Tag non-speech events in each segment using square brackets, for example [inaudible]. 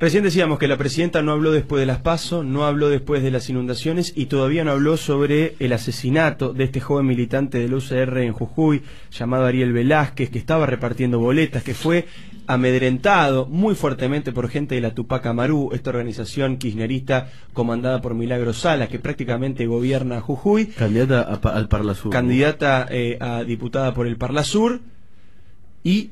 Recién decíamos que la presidenta no habló después de las pasos, no habló después de las inundaciones y todavía no habló sobre el asesinato de este joven militante del UCR en Jujuy, llamado Ariel Velázquez, que estaba repartiendo boletas, que fue amedrentado muy fuertemente por gente de la Tupac Amaru, esta organización kirchnerista comandada por Milagro Sala, que prácticamente gobierna Jujuy. Candidata al Parlasur. Candidata eh, a diputada por el Parlasur. Y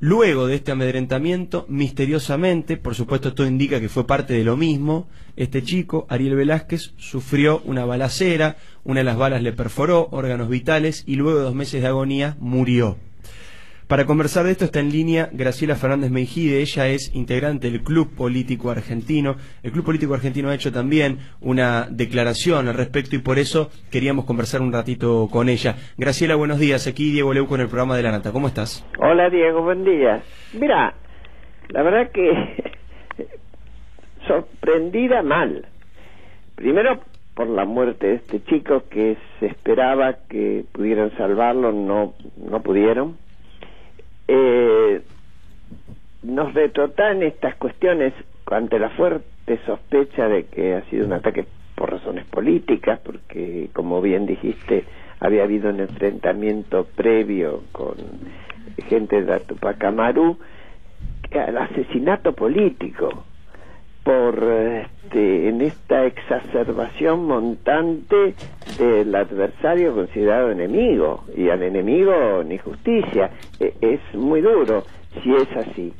Luego de este amedrentamiento, misteriosamente, por supuesto esto indica que fue parte de lo mismo, este chico, Ariel Velázquez, sufrió una balacera, una de las balas le perforó órganos vitales y luego de dos meses de agonía murió. Para conversar de esto está en línea Graciela Fernández Meijide, ella es integrante del Club Político Argentino. El Club Político Argentino ha hecho también una declaración al respecto y por eso queríamos conversar un ratito con ella. Graciela, buenos días. Aquí Diego Leu con el programa de la Nata. ¿Cómo estás? Hola Diego, buen día. Mira, la verdad que [laughs] sorprendida mal. Primero por la muerte de este chico que se esperaba que pudieran salvarlo, no, no pudieron eh, nos retrotan estas cuestiones ante la fuerte sospecha de que ha sido un ataque por razones políticas, porque como bien dijiste, había habido un enfrentamiento previo con gente de Tupac Amaru, al asesinato político por este, en esta exacerbación montante del adversario considerado enemigo y al enemigo ni justicia e, es muy duro si es así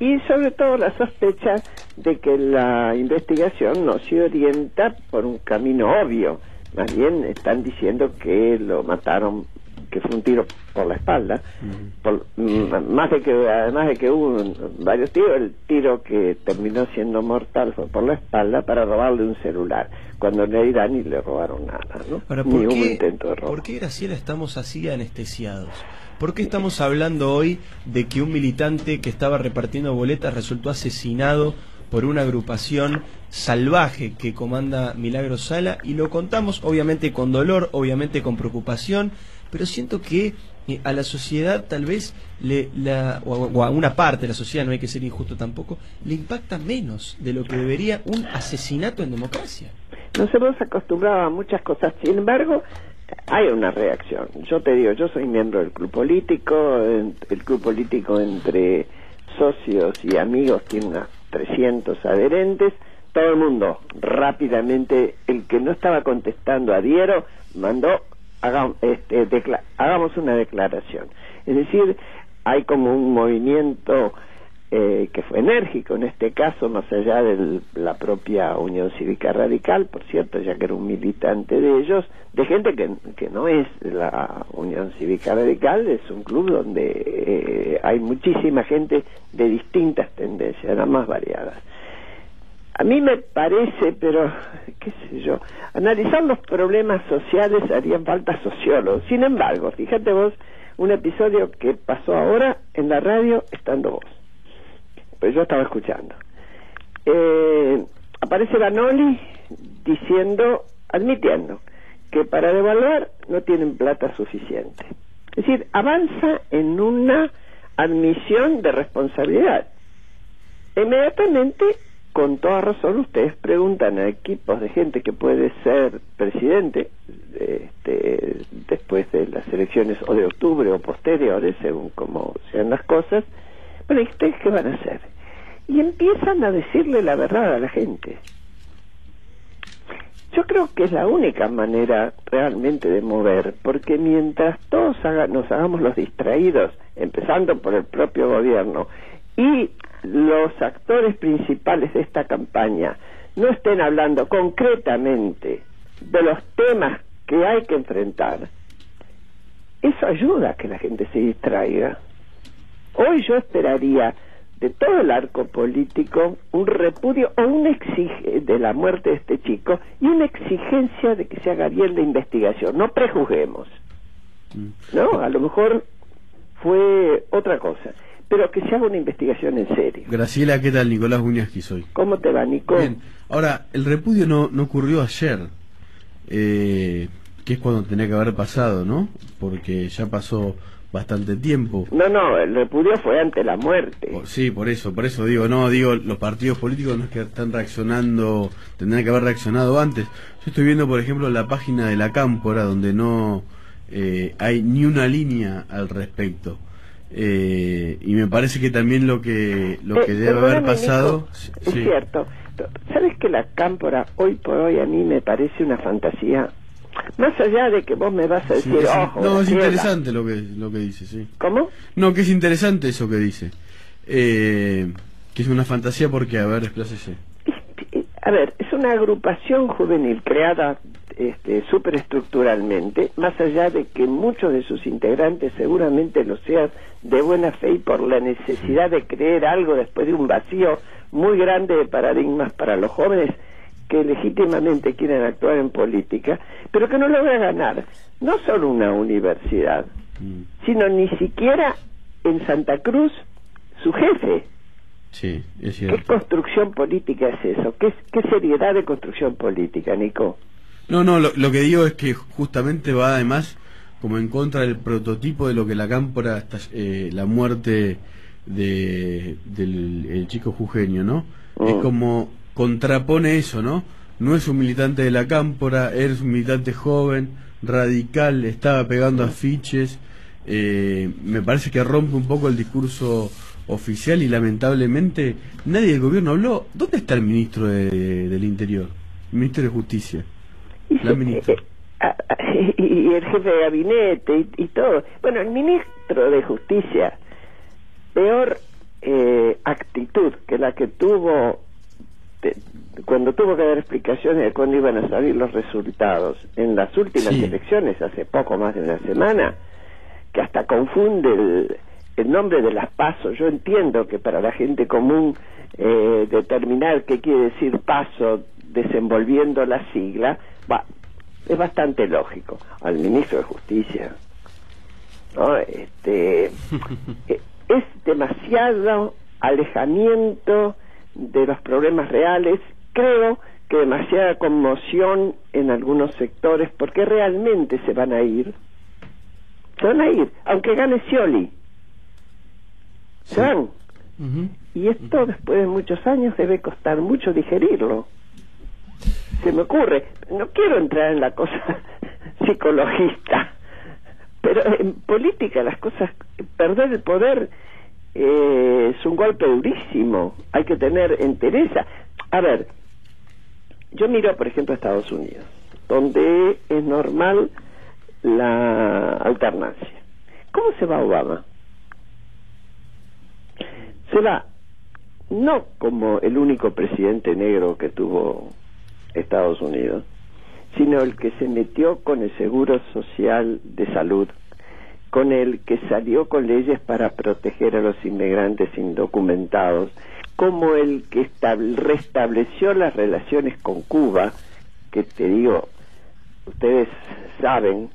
y sobre todo la sospecha de que la investigación no se orienta por un camino obvio más bien están diciendo que lo mataron que fue un tiro por la espalda, mm, más de que además de que hubo varios tiros, el tiro que terminó siendo mortal fue por la espalda para robarle un celular, cuando en realidad ni le robaron nada, ¿no? ni un intento de robo. ¿Por qué Graciela estamos así anestesiados? ¿Por qué estamos hablando hoy de que un militante que estaba repartiendo boletas resultó asesinado por una agrupación salvaje que comanda Milagro Sala y lo contamos obviamente con dolor, obviamente con preocupación, pero siento que eh, a la sociedad tal vez le, la, o, a una parte de la sociedad, no hay que ser injusto tampoco, le impacta menos de lo que debería un asesinato en democracia. Nos hemos acostumbrado a muchas cosas, sin embargo, hay una reacción. Yo te digo, yo soy miembro del club político, el club político entre socios y amigos tiene unas 300 adherentes, todo el mundo rápidamente, el que no estaba contestando a Diero, mandó este, hagamos una declaración. Es decir, hay como un movimiento eh, que fue enérgico en este caso, más allá de la propia Unión Cívica Radical, por cierto, ya que era un militante de ellos, de gente que, que no es la Unión Cívica Radical, es un club donde eh, hay muchísima gente de distintas tendencias, las más variadas. A mí me parece, pero qué sé yo, analizar los problemas sociales harían falta sociólogos. Sin embargo, fíjate vos, un episodio que pasó ahora en la radio estando vos. Pues yo estaba escuchando. Eh, aparece Banoli diciendo, admitiendo, que para devaluar no tienen plata suficiente. Es decir, avanza en una admisión de responsabilidad. Inmediatamente con toda razón ustedes preguntan a equipos de gente que puede ser presidente este, después de las elecciones o de octubre o posteriores, según como sean las cosas, bueno, ustedes qué van a hacer? Y empiezan a decirle la verdad a la gente. Yo creo que es la única manera realmente de mover, porque mientras todos nos hagamos los distraídos, empezando por el propio gobierno, y los actores principales de esta campaña no estén hablando concretamente de los temas que hay que enfrentar, eso ayuda a que la gente se distraiga. Hoy yo esperaría de todo el arco político un repudio o un exige de la muerte de este chico y una exigencia de que se haga bien la investigación. No prejuzguemos. Mm. No, a lo mejor fue otra cosa pero que se haga una investigación en serio. Graciela, ¿qué tal? Nicolás aquí soy. ¿Cómo te va, Nico? Bien. Ahora, el repudio no, no ocurrió ayer, eh, que es cuando tenía que haber pasado, ¿no? Porque ya pasó bastante tiempo. No, no, el repudio fue ante la muerte. Oh, Sí, por eso, por eso digo, no, digo, los partidos políticos no es que están reaccionando, tendrían que haber reaccionado antes. Yo estoy viendo, por ejemplo, la página de la Cámpora, donde no eh, hay ni una línea al respecto. Eh, y me parece que también lo que lo que Eh, debe haber pasado sí, es cierto. ¿Sabes que la cámpora hoy por hoy a mí me parece una fantasía? Más allá de que vos me vas a Sí, decir, es- ojo, no, es Graciela". interesante lo que lo que dice, sí. ¿Cómo? No, que es interesante eso que dice. Eh, que es una fantasía porque, a ver, explácese. A ver, es una agrupación juvenil creada este, superestructuralmente, más allá de que muchos de sus integrantes seguramente lo sean de buena fe y por la necesidad de creer algo después de un vacío muy grande de paradigmas para los jóvenes que legítimamente quieren actuar en política, pero que no logra ganar no solo una universidad, Mm, sino ni siquiera en Santa Cruz su jefe. Sí, es ¿Qué cierto. construcción política es eso? ¿Qué, qué seriedad de construcción política, Nico? No, no, lo, lo que digo es que justamente va además como en contra del prototipo de lo que la cámpora, eh, la muerte de, del el chico jujeño, ¿no? Es Mm. como contrapone eso, ¿no? No es un militante de la cámpora, eres un militante joven, radical, estaba pegando afiches. eh, me parece que rompe un poco el discurso oficial y lamentablemente nadie del gobierno habló. ¿Dónde está el ministro de- del Interior? El ministro de Justicia. [laughs] Ah, ah, y el jefe de gabinete y, y todo. Bueno, el ministro de Justicia, peor eh, actitud que la que tuvo de- cuando tuvo que dar explicaciones de cuándo iban a salir los resultados en las últimas Sí. elecciones, hace poco más de una semana, que hasta confunde el, el nombre de las pasos. Yo entiendo que para la gente común eh, determinar qué quiere decir paso desenvolviendo la sigla, va, es bastante lógico. Al ministro de Justicia, ¿no? Este, [laughs] eh, es demasiado alejamiento de los problemas reales, creo que demasiada conmoción en algunos sectores, porque realmente se van a ir, se van a ir, aunque gane Scioli, se van. Y esto después de muchos años debe costar mucho digerirlo. Se me ocurre, no quiero entrar en la cosa [laughs] psicologista, pero en política las cosas, perder el poder eh, es un golpe durísimo, hay que tener entereza. A ver, yo miro por ejemplo a Estados Unidos, donde es normal la alternancia. ¿Cómo se va Obama? Se va no como el único presidente negro que tuvo Estados Unidos, sino el que se metió con el seguro social de salud, con el que salió con leyes para proteger a los inmigrantes indocumentados, como el que estab- restableció las relaciones con Cuba, que te digo, ustedes saben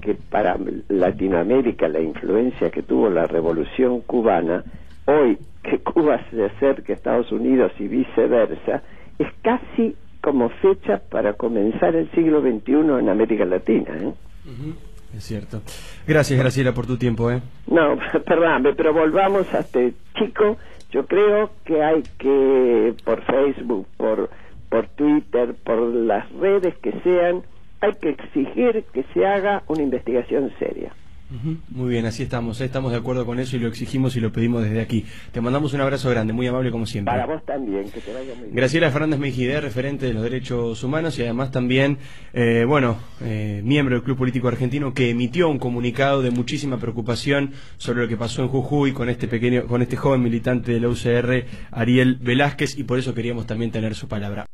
que para Latinoamérica la influencia que tuvo la revolución cubana, hoy que [laughs] Cuba se acerca a Estados Unidos y viceversa, es casi como fecha para comenzar el siglo XXI en América Latina. ¿eh? Es cierto. Gracias, Graciela, por tu tiempo. ¿eh? No, [laughs] perdóname, pero volvamos a este chico. Yo creo que hay que, por Facebook, por, por Twitter, por las redes que sean, hay que exigir que se haga una investigación seria. Muy bien, así estamos. ¿eh? Estamos de acuerdo con eso y lo exigimos y lo pedimos desde aquí. Te mandamos un abrazo grande, muy amable como siempre. Para vos también, que te vaya muy bien. Graciela Fernández Mejide, referente de los derechos humanos y además también, eh, bueno, eh, miembro del Club Político Argentino que emitió un comunicado de muchísima preocupación sobre lo que pasó en Jujuy con este pequeño, con este joven militante de la UCR, Ariel Velázquez, y por eso queríamos también tener su palabra.